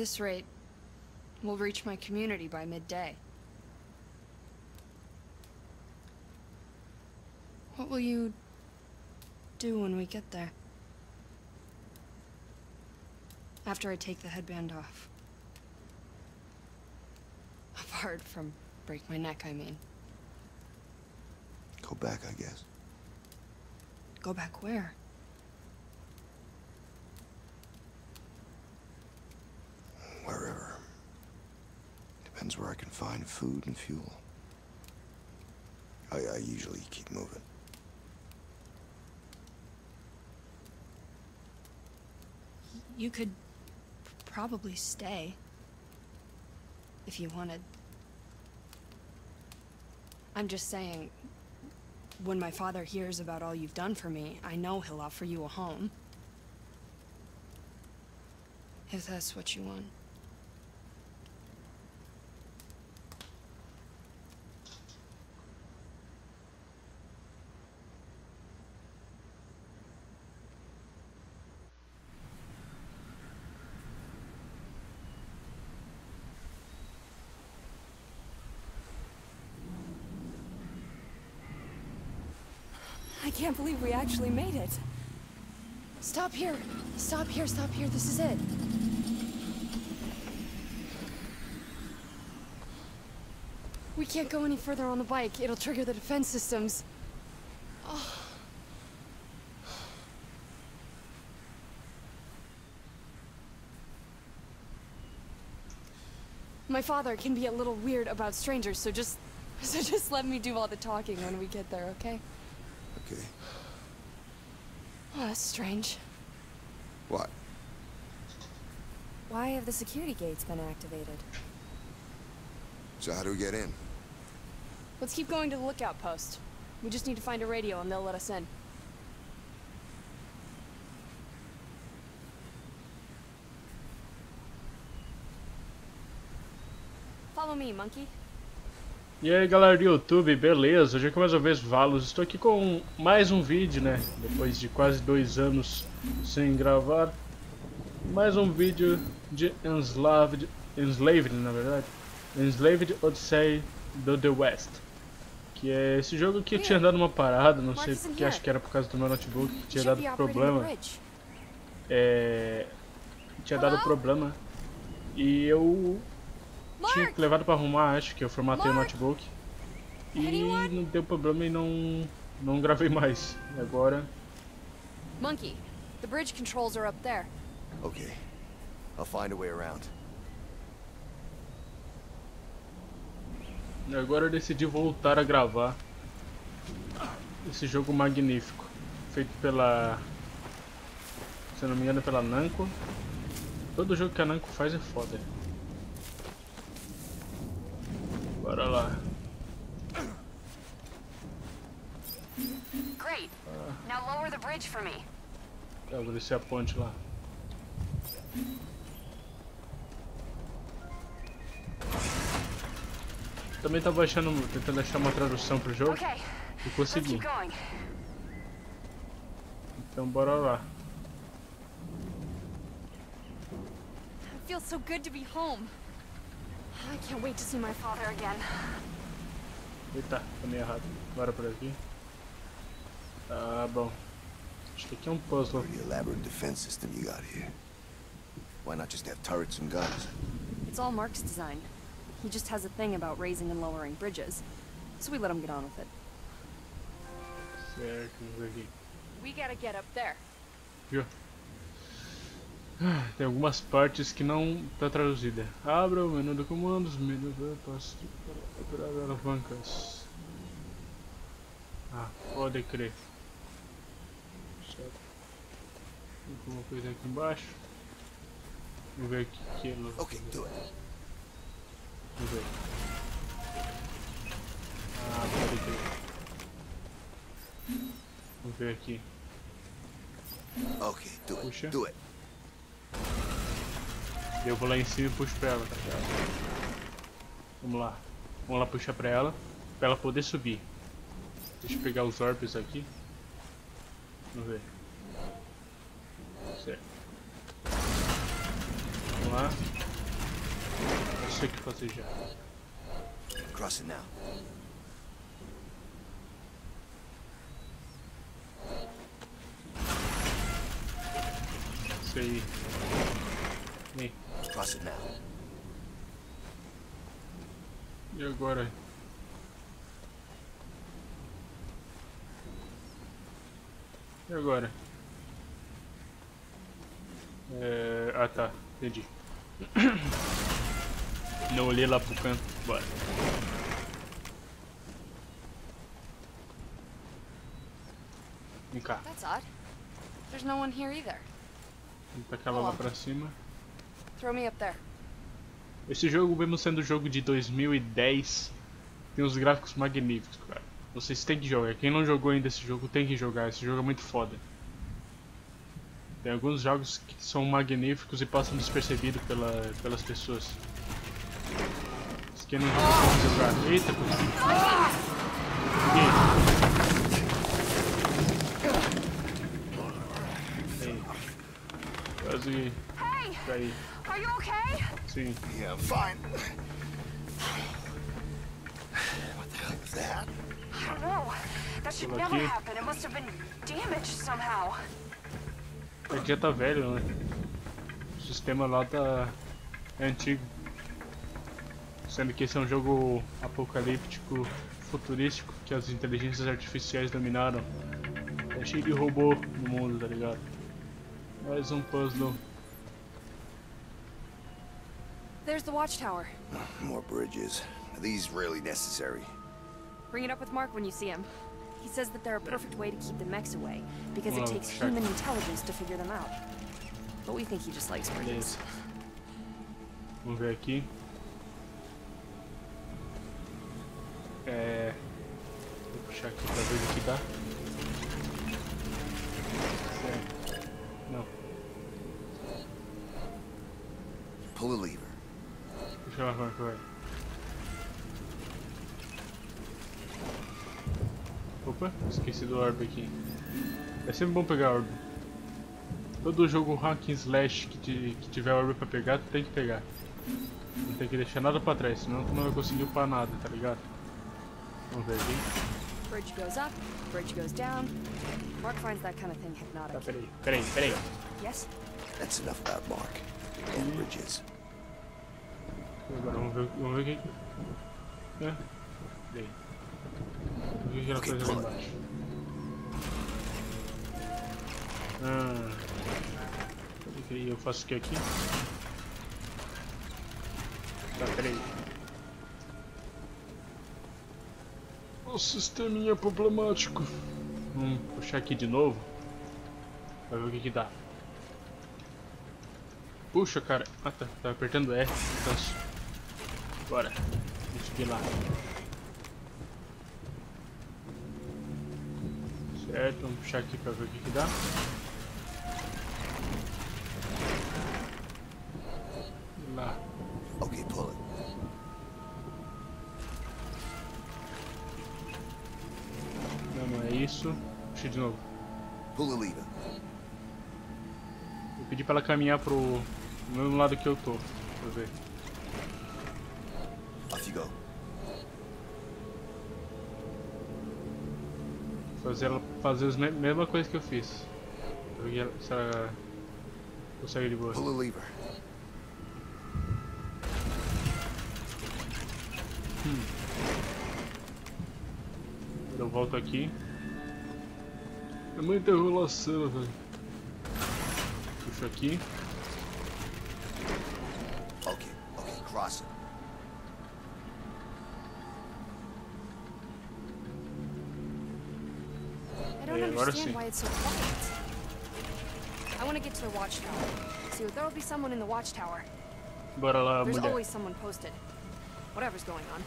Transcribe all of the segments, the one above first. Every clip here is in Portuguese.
this rate, we'll reach my community by midday. What will you do when we get there? After I take the headband off. Apart from break my neck, I mean. Go back, I guess. Go back where? Where I can find food and fuel. I, I usually keep moving. You could probably stay. If you wanted. I'm just saying, when my father hears about all you've done for me, I know he'll offer you a home. If that's what you want. Can't believe we actually made it. Stop here! Stop here, stop here, this is it. We can't go any further on the bike. It'll trigger the defense systems. Oh. My father can be a little weird about strangers, so just so just let me do all the talking when we get there, okay? Okay. Oh, that's strange. What? Why have the security gates been activated? So how do we get in? Let's keep going to the lookout post. We just need to find a radio and they'll let us in. Follow me, monkey. E aí galera do YouTube, beleza? Hoje aqui mais uma vez Valos, estou aqui com mais um vídeo, né? Depois de quase dois anos sem gravar. Mais um vídeo de Enslaved, Enslaved na verdade. Enslaved Odyssey do The West. Que é esse jogo que tinha dado uma parada, não sei porque, acho que era por causa do meu notebook que tinha dado problema. É... Tinha dado problema. E eu tinha levado para arrumar, acho que eu formatei o notebook. E não deu problema e não não gravei mais. E agora Monkey, the bridge controls are up there. Okay. I'll find a way around. E agora eu decidi voltar a gravar esse jogo magnífico, feito pela se não me engano pela Namco. Todo jogo que a Namco faz é foda. Bora lá. Great. Now lower the bridge for me. Tá, vou descer a ponte lá. Também tava achando, tentando achar uma tradução pro jogo Okay. e consegui. Keep going. Então bora lá. It feels so good to be home. I can't wait to see my father again. Eita, tá meio errado. Bora por aqui. Tá bom. Acho que aqui é um puzzle. Pretty elaborate defense system you got here. Why not just have turrets and guns? It's all Mark's design. He just has a thing about raising and lowering bridges. So we let him get on with it. Certo, vamos aqui. We gotta get up there. Viu? Tem algumas partes que não tá traduzida. Abra o menu de comandos, menu para operar alavancas. Ah, pode crer. Certo. Tem alguma coisa aqui embaixo. Vamos ver aqui que ela. Okay, do it. Vamos ver. Ah, pode crer. Vamos ver aqui. Okay, do Puxa. it. Do it. Eu vou lá em cima e puxo pra ela. Vamos lá. Vamos lá puxar pra ela. Pra ela poder subir. Deixa eu pegar os orbes aqui. Vamos ver. Certo. Vamos lá. sei o que fazer já. Cross it now. Sei. Vem. Cross it now. E agora? E agora? É... Ah tá, entendi. Não olhei lá pro canto. Bora. Vem cá. That's odd. There's no one here either. Vou tacar ela lá pra cima. Throw me up there. Esse jogo, mesmo sendo jogo de 2010, tem uns gráficos magníficos, cara. Vocês têm que jogar. Quem não jogou ainda esse jogo tem que jogar. Esse jogo é muito foda. Tem alguns jogos que são magníficos e passam despercebidos pela, pelas pessoas. Mas quem não jogou pode jogar. Eita, pô. Ei. Quase caí. Are you okay? Sim. Yeah, I'm fine. What the hell was that? I don't know. That should never happen. It must have been damaged somehow. Aqui já tá velho, né? O sistema lá tá é antigo. Sendo que esse é um jogo apocalíptico, futurístico, que as inteligências artificiais dominaram. É cheio de robô no mundo, tá ligado? Mais um puzzle. There's the watchtower. More bridges. Are these really necessary? Bring it up with Mark when you see him. He says that they're a perfect way to keep the mechs away, because Well, it takes sure. human intelligence to figure them out. But we think he just likes bridges. Beleza. Vamos ver aqui. É. Vou puxar aqui pra ver o que dá. Certo. Não. Pull a lever. É que vai. Opa, esqueci do orb aqui. É sempre bom pegar orb. Todo jogo hack and slash que, ti- que tiver orb pra pegar, tu tem que pegar. Não tem que deixar nada pra trás, senão tu não vai conseguir upar nada, tá ligado? Vamos ver aqui. Bridge goes up, bridge goes down. Mark finds that kind of thing Tá, hypnotic. peraí, peraí, peraí. Yes? That's enough about Mark. And bridges. Agora vamos ver, vamos ver o que. É. Peraí. O que é Ok, coisa lá pula. embaixo? Ah. E eu faço o que aqui? Tá, peraí. O sisteminha problemático. Vamos puxar aqui de novo. Vai ver o que que dá. Puxa, cara. Ah, tá. Tá apertando R. Canso. Bora. Vamos subir lá. Certo, vamos puxar aqui pra ver o que que dá. Lá. Okay, pull it. Não, não é isso. Puxa de novo. Pull a lever. Eu pedi pra ela caminhar pro mesmo lado que eu tô. Pra ver. Fazer ela fazer as me mesma coisa que eu fiz. Ver ela- se ela consegue de boa. Pull a lever. Eu volto aqui. É muita enrolação, velho. Puxo aqui. Okay, okay, cross it. I don't Yeah, agora sim. I want to get to the watchtower. See, there will be someone in the watchtower. Bora lá, There's mulher. always someone posted. Whatever's going on.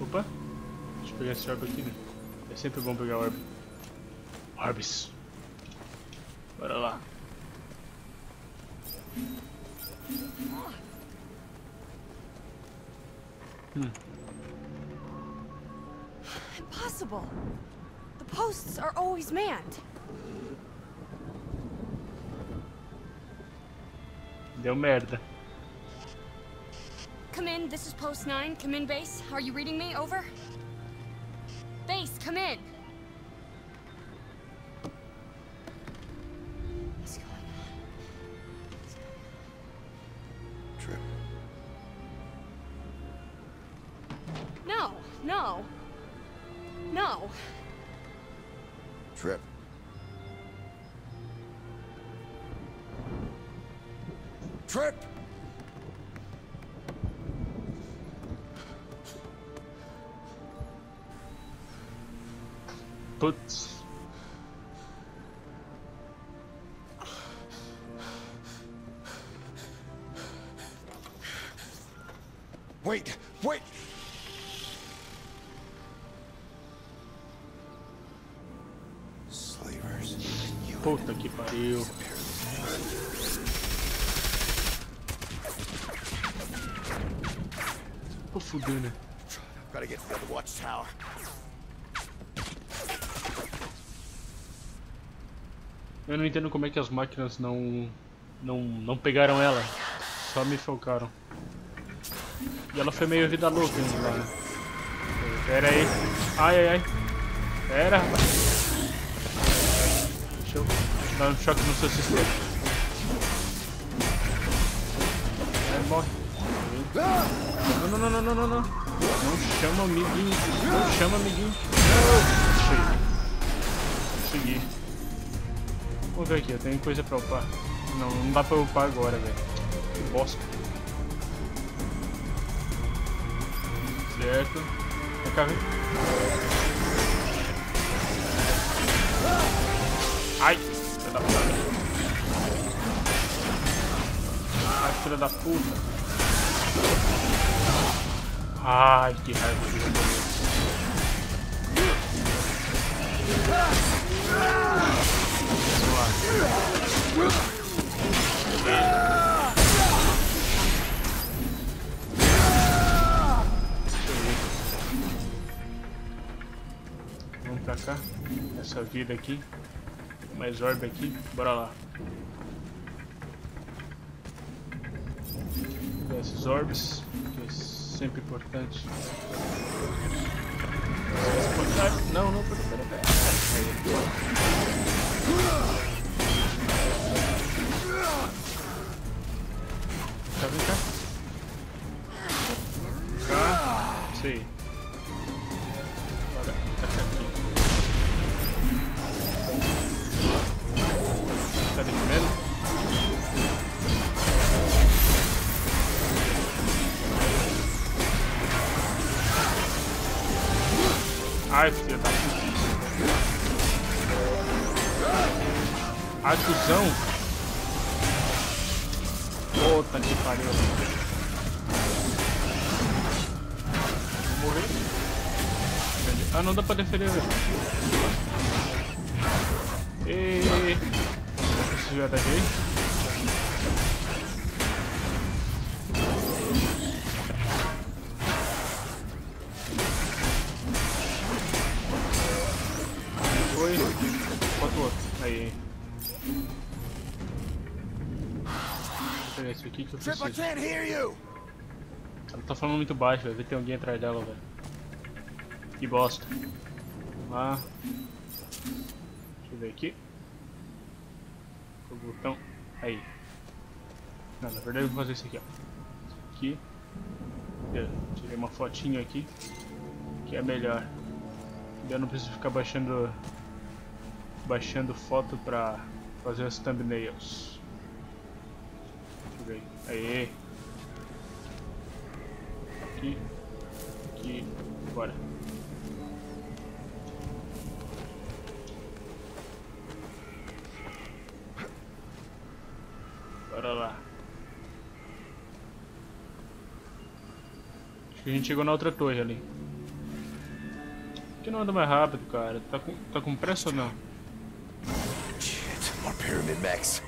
Opa. Deixa eu pegar esse orb aqui, né? É sempre bom pegar orb. Orbs. Bora lá. Impossible! The posts are always manned. Deu merda. come in. This is Post 9. Come in, base. Are you reading me? Over? Base, come in. What's going on? No, no. No. Trip. Trip! Putz. Puta que pariu. Tô fudendo. Gotta get to the watchtower. Eu não entendo como é que as máquinas não. não, não pegaram ela. Só me focaram. E ela foi meio vida louca indo lá, né? Pera aí. Ai ai ai. Pera, rapaz. Dar um choque no seu sistema. Vai, morre. Não, não, não, não, não, não, não. Não chama amiguinho. Não chama amiguinho. Não. Consegui. Vamos ver aqui, eu tenho coisa pra upar. Não, não dá pra upar agora, velho. Que bosta. Certo. Vem cá, vem. Ai! Filha da puta. Ai, filha da puta. Ai, que raiva de lá. Vamos pra cá. Essa vida aqui. Mais orbe aqui. Bora lá. Esses orbes, que é sempre importante. Não, não, pera, pera, pera. Aí. Vem cá, vem cá. Cá. Isso. Cuzão. Puta que pariu. Vou morrer. Ah, não dá pra defender. E... Esse já daqui. Foi. Bota o outro. Aí. Aqui que eu preciso. Ela tá falando muito baixo. Vê se tem alguém atrás dela, velho. Que bosta. Lá. Deixa eu ver aqui. O botão. Aí. Não, na verdade eu vou fazer isso aqui, ó. Aqui. Eu tirei uma fotinho aqui. Que é melhor. Eu não preciso ficar baixando. Baixando foto pra fazer as thumbnails. Ver. Aê. Aqui. Aqui. Bora. Bora lá. Acho que a gente chegou na outra torre ali. Por que não anda mais rápido, cara? Tá com, tá com pressa ou não? Shit, more pyramid mechs.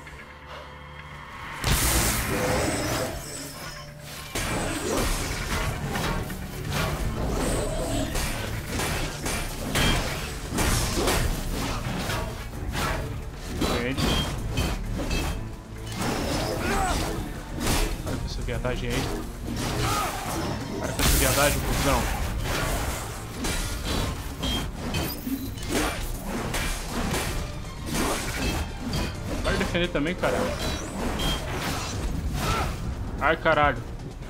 Viadagem aí. Para com essa viadagem, cuzão. Pode defender também, caralho. Ai, caralho.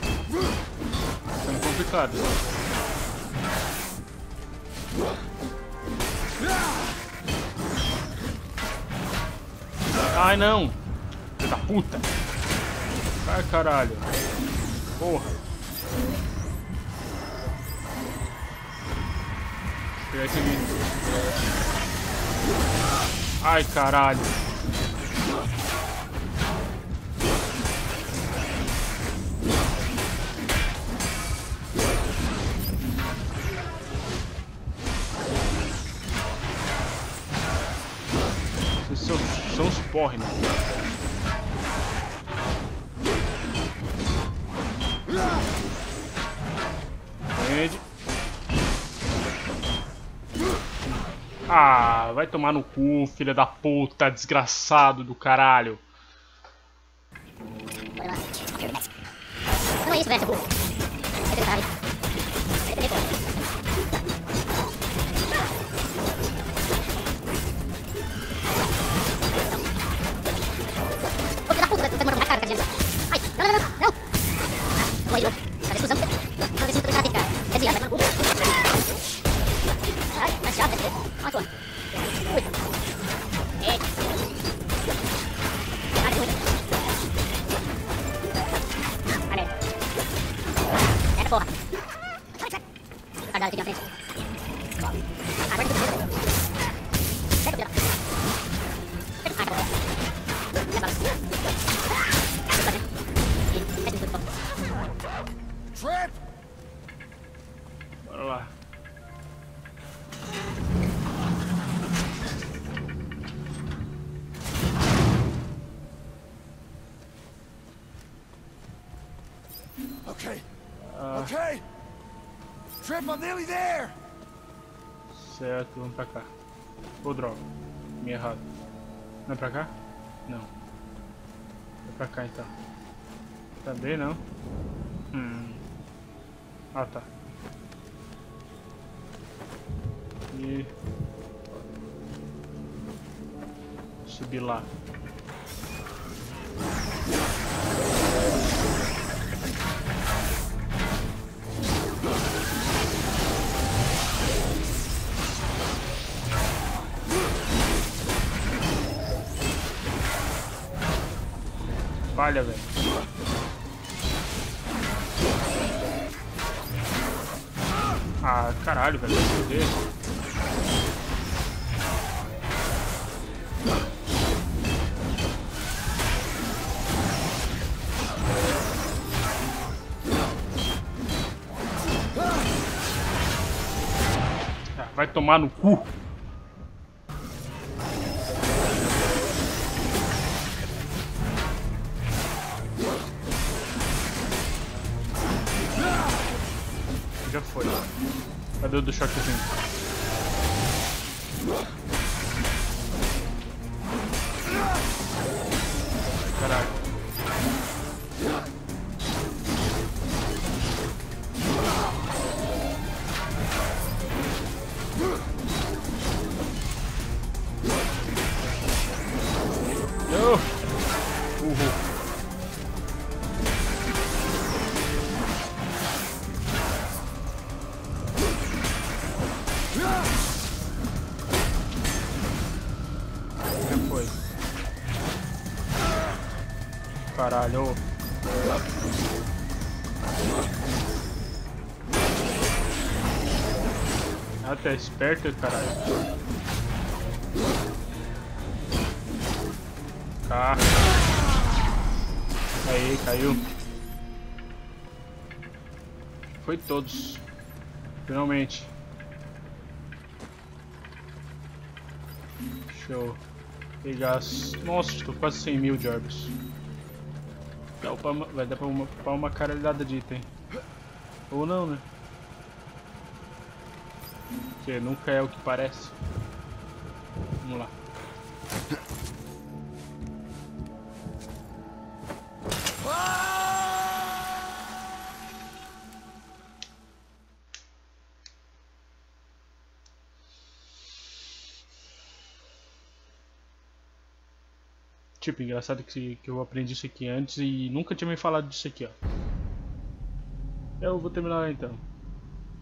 Ficando complicado. Ai, não. Filho da puta. Ai, caralho. Porra. Pegar esse. Ai, caralho. Vocês são, os porre, mano. Prende. Ah, vai tomar no cu, filha da puta, desgraçado do caralho. Não é isso, velho. Não, aí, ó. Cadê a discussão? Não, deixa eu trocar aqui, cara. É desviado, vai tomar no cu. Ai, tá chato, né? Olha só. Ui. Ei. Ai, ui. Ai, merda. Merda, porra. Sai, sai. Cagada aqui na frente. Agora que eu Pega, Bora lá. Okay. Ah, Okay. Trip, I'm nearly there. certo, vamos pra cá. Ô, droga. Me errado. Não é pra cá? Não. É pra cá, então. Também não. Hum. Ah, tá. E... Subir lá. Falha, velho. Caralho, velho. Vai se fuder. Ah, vai tomar no cu. Caralho. Ah, tá esperto, caralho. Cá. Aí, caiu. Foi todos. Finalmente. Show. Pegar as... Nossa, estou quase 100 mil de orbs. Dá Vai dar pra uma, pra uma caralhada de item. Ou não, né? Porque nunca é o que parece. Vamos lá. Tipo, engraçado que, que eu aprendi isso aqui antes e nunca tinha me falado disso aqui, ó. Eu vou terminar então.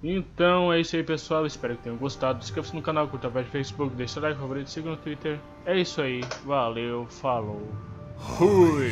Então é isso aí pessoal, espero que tenham gostado. Inscreva-se no canal, curta a página do Facebook, deixa o like, favorito, siga no Twitter. É isso aí, valeu, falou, fui!